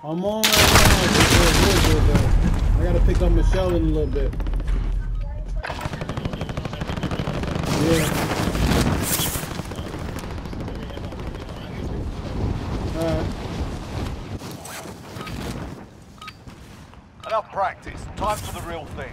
I'm on right now. I gotta pick up Michelle in a little bit. Yeah. Alright. Enough practice. Time for the real thing.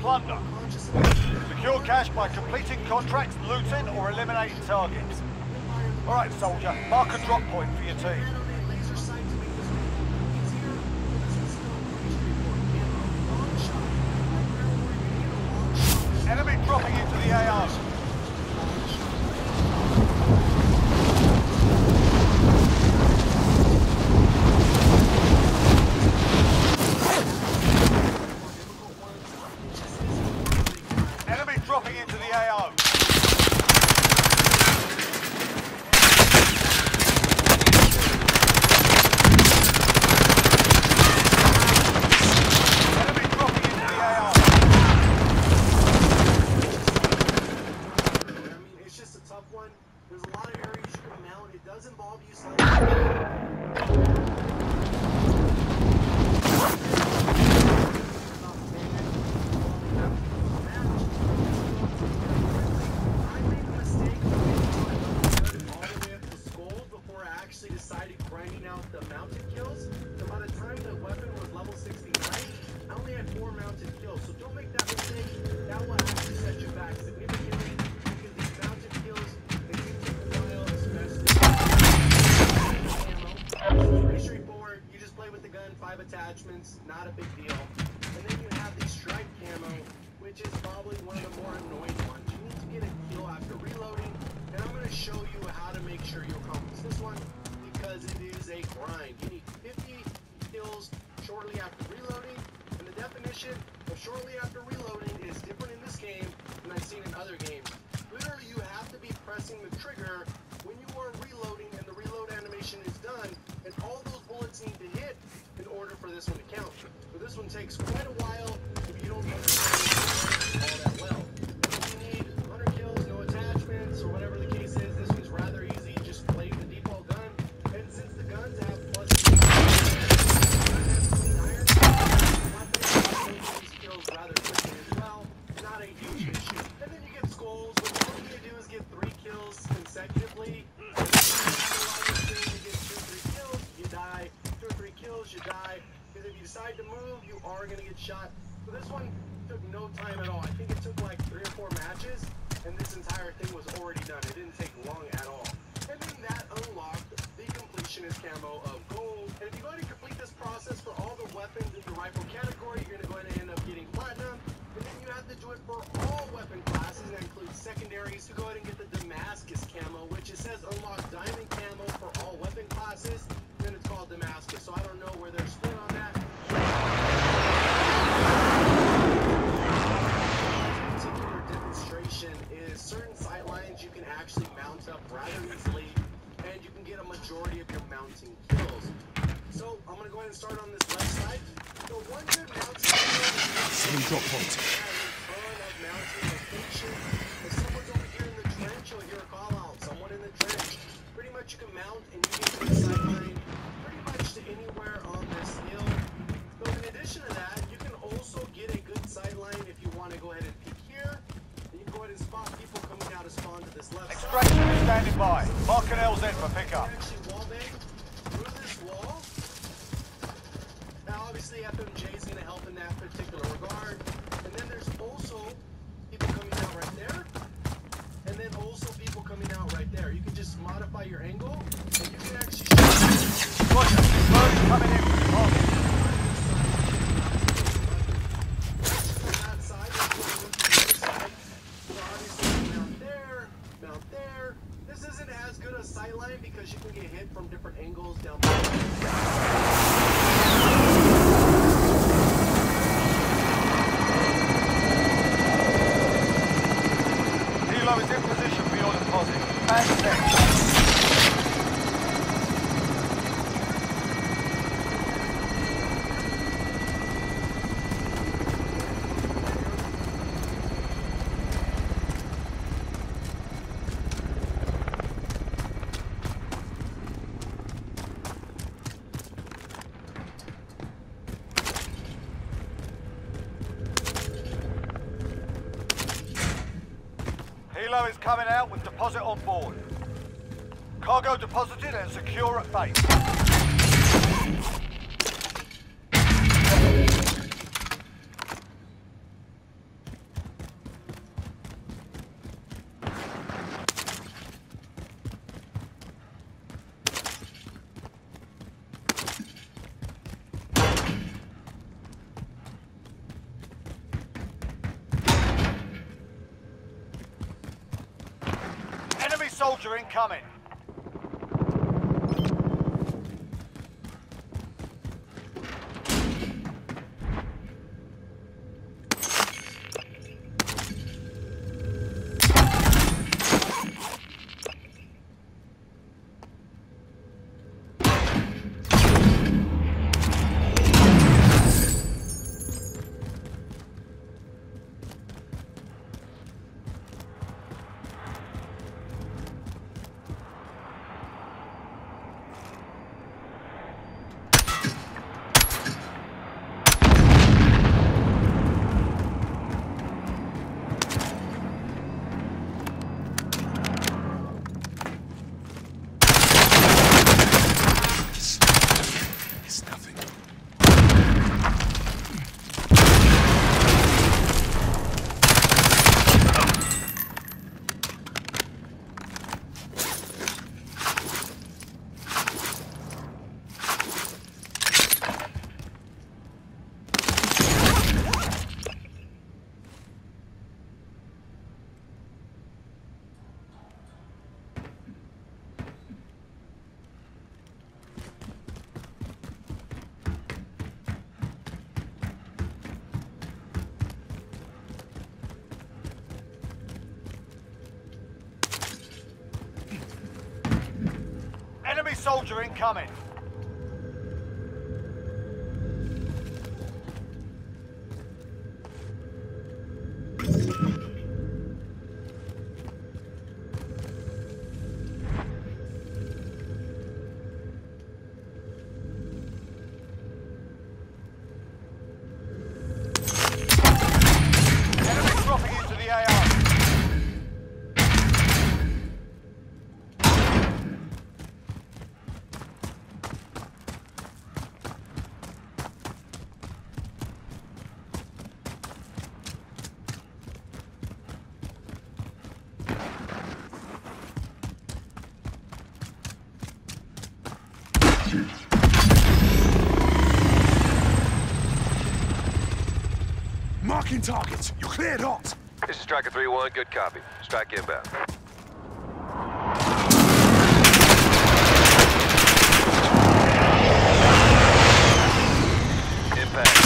Plunder. Secure cash by completing contracts, looting, or eliminating targets. All right, soldier. Mark a drop point for your team. Enemy dropping into the AO. Gun, five attachments, not a big deal. And then you have the stripe camo, which is probably one of the more annoying ones. You need to get a kill after reloading, and I'm going to show you how to make sure you accomplish this one because it is a grind. You need 50 kills shortly after reloading, and the definition of shortly after reloading is different in this game than I've seen in other games. Literally, you have to be pressing the trigger one takes quite a while shot. So this one took no time at all. I think it took like three or four matches, and this entire thing was already done. It didn't take long at all. And then that unlocked the completionist camo of gold. And if you go ahead and complete this process for all the weapons in the rifle category, you're gonna go ahead and end up getting platinum. And then you have to do it for all weapon classes, and that includes secondaries. So go ahead and get the Damascus camo, which it says unlock diamond camo for all weapon classes. Then it's called Damascus. So I don't know where they're split on that. particular demonstration is certain sight lines you can actually mount up rather easily, and you can get a majority mounting kills. So I'm gonna go ahead and start on this left side. So one good mounting Same drop point. If someone's over here in the trench, you'll hear a call out. Someone in the trench. Pretty much you can mount and you can get sight line pretty much to anywhere on this hill. So in addition to that, you can also get a good sight line if you want to go ahead and peek here. And you can go ahead and spot people coming out of spawn to this left side. Extraction is standing by. Mark an LZ for You pickup. can actually wallbang through this wall. Now obviously FMJ is going to help in that particular regard. And then there's also people coming out right there. And then also people coming out right there. You can just modify your angle and you can actually shoot. Coming in. This isn't as good a sight line because you can get hit from different angles and coming out with deposit on board. Cargo deposited and secure at base. Soldier incoming. Soldier incoming. Marking targets. You're cleared hot. This is Striker 3-1, good copy. Strike inbound. Impact.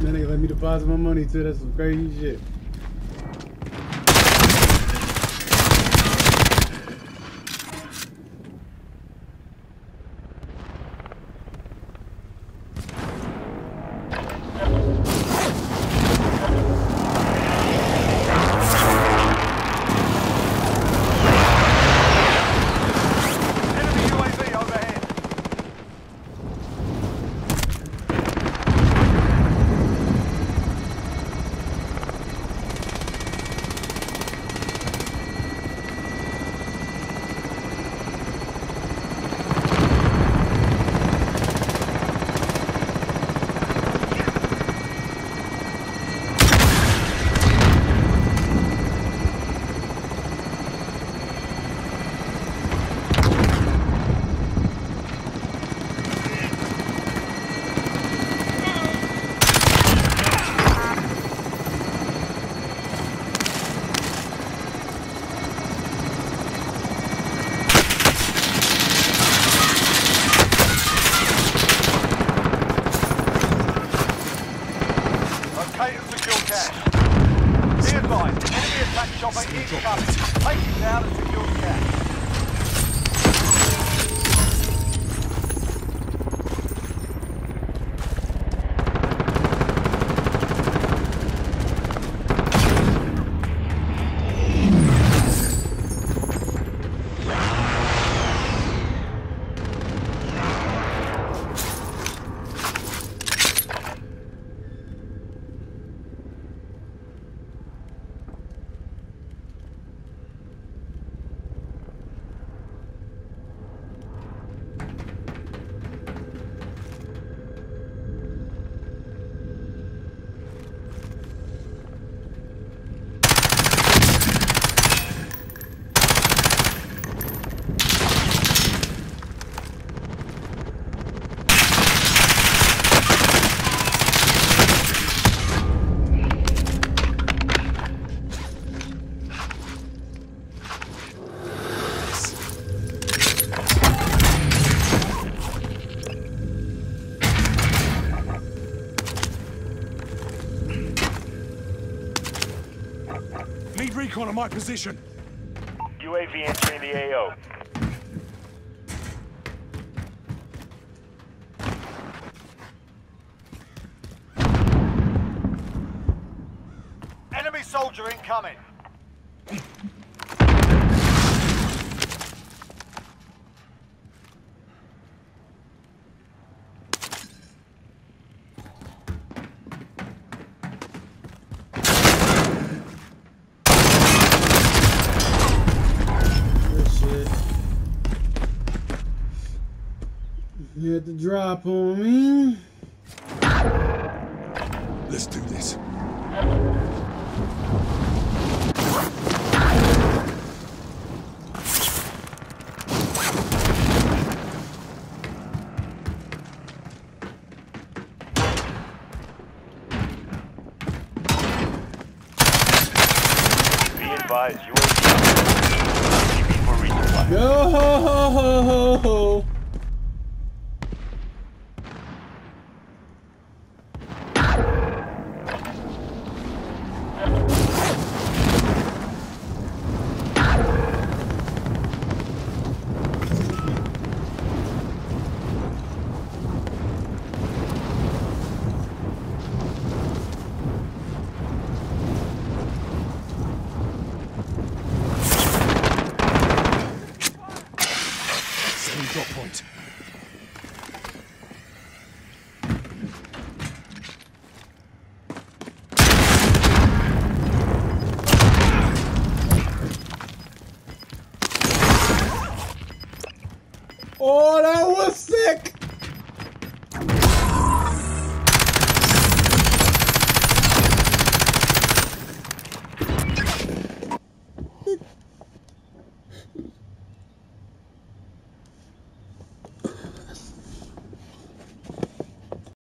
Then they let me deposit my money too. That's some crazy shit. Locate and secure cash. Be advised, enemy attack chopper incoming. Take it down and secure the cash. Recon on my position. UAV entering the AO. Enemy soldier incoming. You had to drop on me. Let's do this. Be advised,